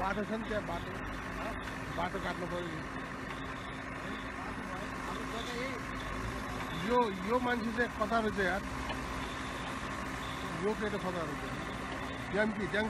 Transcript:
बाटो छ बाटो बाटो काट्नु पऱ्यो यो यो मान्छे चाहिँ कता रहेछ यार। यो केटा कता रहेछ ड्याङ कि ड्याङ